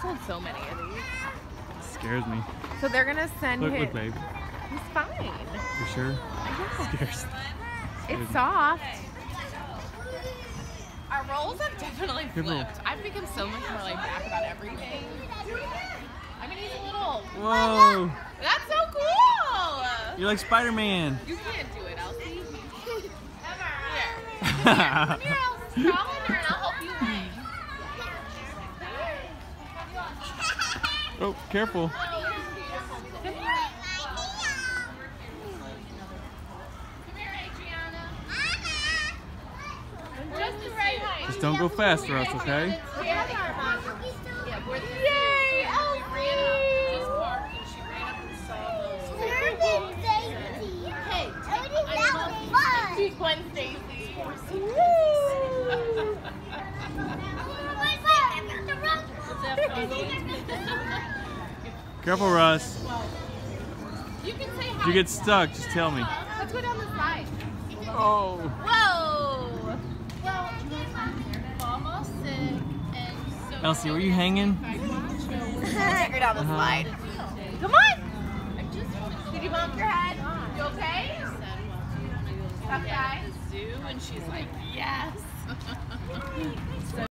sold so many of these. It Scares me. So they're gonna send Look, him. look, babe. He's fine. You sure? Yeah. Scares. It's soft. Our roles have definitely Good flipped. I've become so much more laid back about everything. I mean, he's a little. Whoa! That's so cool. You're like Spider-Man. You can't do it, Elsie. Here. Come here, Elsie. Crawl in there and I'll help you hang. Oh, careful. Come here. Come here, Adriana. Just the right height. Just don't go fast for us, okay? Yay, Gwen Stacy. Careful, Russ. You can say hi. If you get stuck, just tell me. Let's go down the slide. Oh. Whoa! Well, almost and so Elsie, were you hanging? Take her down the Uh-huh. slide. Come on! Did you bump your head? You okay? Tough guy? Zoo, and she's like, yes.